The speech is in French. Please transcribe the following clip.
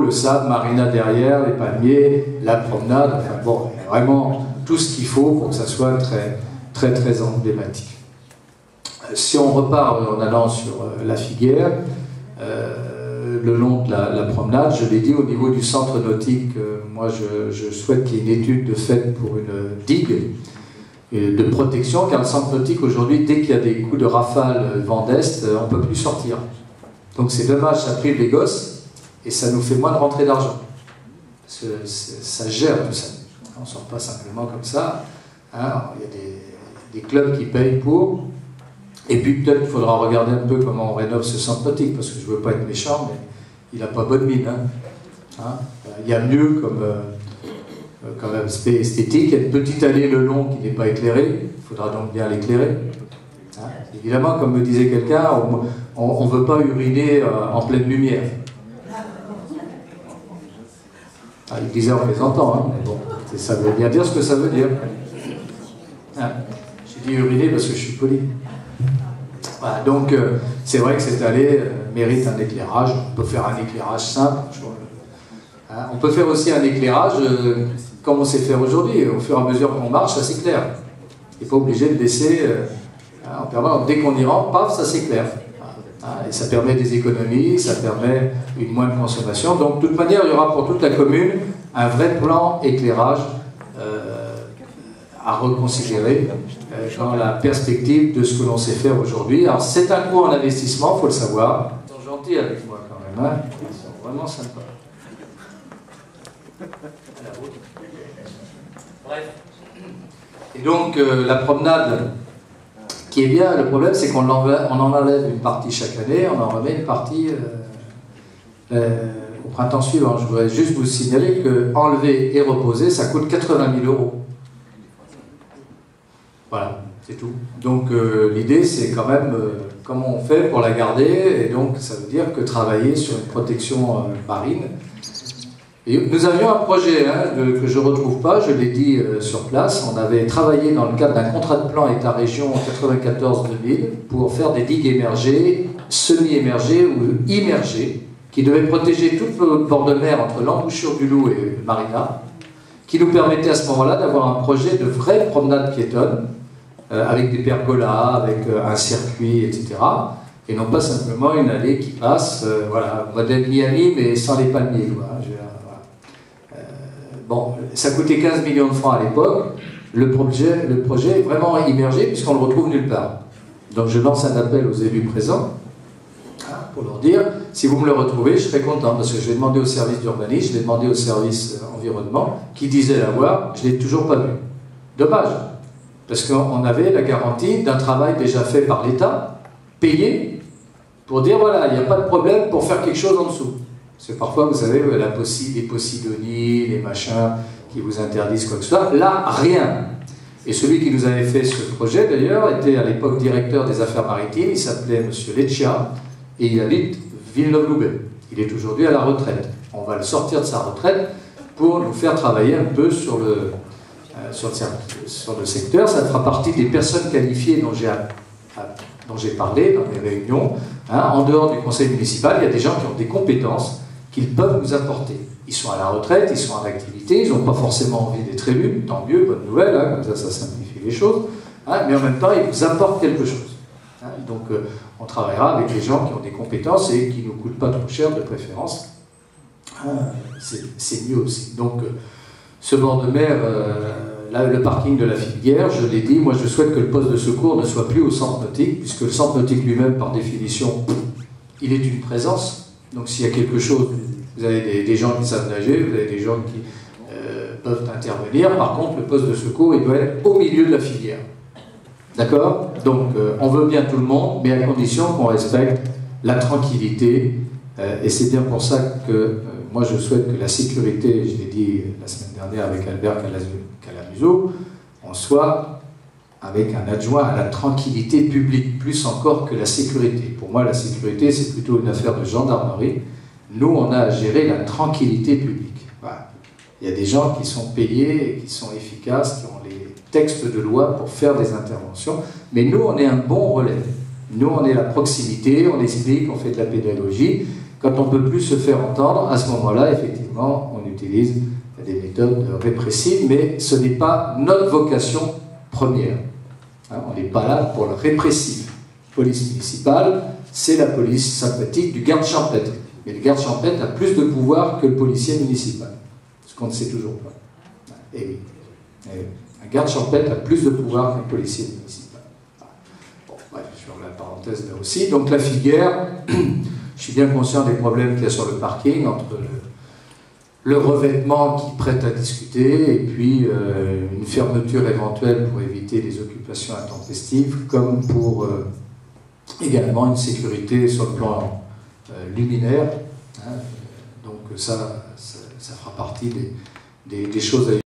le sable, marina derrière, les palmiers, la promenade, bon, vraiment tout ce qu'il faut pour que ça soit très, très, très emblématique. Si on repart en allant sur euh, la figuière, euh, le long de la, promenade, je l'ai dit, au niveau du centre nautique, euh, moi je, souhaite qu'il y ait une étude de fait pour une digue de protection, car le centre nautique aujourd'hui, dès qu'il y a des coups de rafale vent d'est, on ne peut plus sortir. Donc c'est dommage, ça prive les gosses et ça nous fait moins de rentrée d'argent. Ça gère tout ça. On ne sort pas simplement comme ça. Hein. Il y a des, clubs qui payent pour. Et puis peut-être qu'il faudra regarder un peu comment on rénove ce centre parce que je ne veux pas être méchant, mais il n'a pas bonne mine. Hein. Hein? il y a mieux comme, euh, euh, comme aspect esthétique. Il y a une petite allée le long qui n'est pas éclairée. Il faudra donc bien l'éclairer. Évidemment, comme me disait quelqu'un, on ne veut pas uriner euh, en pleine lumière. Ah, il disait en plaisantant, hein, mais bon, ça veut bien dire ce que ça veut dire. Hein, j'ai dit uriner parce que je suis poli. donc, euh, c'est vrai que cette allée euh, mérite un éclairage. On peut faire un éclairage simple. Hein, on peut faire aussi un éclairage comme on sait faire aujourd'hui. Au fur et à mesure qu'on marche, ça s'éclaire. Il n'est pas obligé de laisser en permanence. Dès qu'on y rentre, paf, ça s'éclaire. Ah, et ça permet des économies, ça permet une moindre consommation. Donc, de toute manière, il y aura pour toute la commune un vrai plan éclairage euh, à reconsidérer euh, dans la perspective de ce que l'on sait faire aujourd'hui. Alors, c'est un coût en investissement, il faut le savoir. Ils sont gentils avec moi quand même, hein. ils sont vraiment sympas. Bref. Et donc, euh, la promenade qui est bien, le problème, c'est qu'on en enlève une partie chaque année, on en remet une partie euh, euh, au printemps suivant. Je voudrais juste vous signaler que enlever et reposer, ça coûte 80 000 euros. Voilà, c'est tout. Donc euh, l'idée, c'est quand même comment on fait pour la garder, et donc ça veut dire que travailler sur une protection marine nous avions un projet hein, que je ne retrouve pas, je l'ai dit euh, sur place. On avait travaillé dans le cadre d'un contrat de plan État-région 94-2000 pour faire des digues émergées, semi-émergées ou immergées, qui devaient protéger tout le bord de mer entre l'embouchure du Loup et Marina, qui nous permettait à ce moment-là d'avoir un projet de vraie promenade piétonne, euh, avec des pergolas, avec euh, un circuit, etc. Et non pas simplement une allée qui passe, voilà, modèle Miami, mais sans les palmiers. Quoi. Ça coûtait 15 millions de francs à l'époque. Le projet, le projet est vraiment immergé puisqu'on le retrouve nulle part. Donc je lance un appel aux élus présents hein, pour leur dire si vous me le retrouvez, je serai content parce que je l'ai demandé au service d'urbanisme, je l'ai demandé au service euh, environnement qui disait l'avoir, je ne l'ai toujours pas vu. Dommage, parce qu'on avait la garantie d'un travail déjà fait par l'État, payé, pour dire voilà, il n'y a pas de problème pour faire quelque chose en dessous. Parce que parfois, vous savez, la possi les Posidonies, les machins qui vous interdisent quoi que ce soit. Là, rien. Et celui qui nous avait fait ce projet, d'ailleurs, était à l'époque directeur des affaires maritimes. Il s'appelait M. Leccia et il habite Villeneuve-Loubet. Il est aujourd'hui à la retraite. On va le sortir de sa retraite pour nous faire travailler un peu sur le, euh, sur, le secteur. Ça fera partie des personnes qualifiées dont j'ai j'ai parlé dans mes réunions. Hein. en dehors du conseil municipal, il y a des gens qui ont des compétences qu'ils peuvent nous apporter. Ils sont à la retraite, ils sont en activité, ils n'ont pas forcément envie d'être élus, tant mieux, bonne nouvelle, hein, comme ça ça simplifie les choses, hein, mais en même temps ils vous apportent quelque chose. Hein. donc euh, on travaillera avec des gens qui ont des compétences et qui ne nous coûtent pas trop cher de préférence. C'est mieux aussi. Donc euh, ce bord de mer, euh, là, le parking de la Filière, je l'ai dit, moi je souhaite que le poste de secours ne soit plus au centre nautique, puisque le centre nautique lui-même, par définition, il est une présence donc s'il y a quelque chose, vous avez des, gens qui savent nager, vous avez des gens qui euh, peuvent intervenir. Par contre, le poste de secours, il doit être au milieu de la filière. D'accord? Donc euh, on veut bien tout le monde, mais à condition qu'on respecte la tranquillité. Euh, et c'est bien pour ça que moi je souhaite que la sécurité, je l'ai dit la semaine dernière avec Albert Calamuso, on soit avec un adjoint à la tranquillité publique, plus encore que la sécurité. Pour moi, la sécurité, c'est plutôt une affaire de gendarmerie. Nous, on a à gérer la tranquillité publique. Il y a des gens qui sont payés et qui sont efficaces, qui ont les textes de loi pour faire des interventions, mais nous, on est un bon relais. Nous, on est la proximité, on explique, on fait de la pédagogie. Quand on ne peut plus se faire entendre, à ce moment-là, effectivement, on utilise des méthodes répressives, mais ce n'est pas notre vocation première. Hein, on n'est pas là pour le répressif. Police municipale, c'est la police sympathique du garde champêtre. Mais le garde champêtre a plus de pouvoir que le policier municipal. Ce qu'on ne sait toujours pas. Et eh. Eh. Un garde champêtre a plus de pouvoir qu'un policier municipal. Bon, bref, ferme la parenthèse là aussi. Donc la figuère, je suis bien conscient des problèmes qu'il y a sur le parking entre le, revêtement qui prête à discuter et puis euh, une fermeture éventuelle pour éviter les occupations intempestives, comme pour euh, également une sécurité sur le plan luminaire. Hein. donc ça, ça, fera partie des, des, des choses à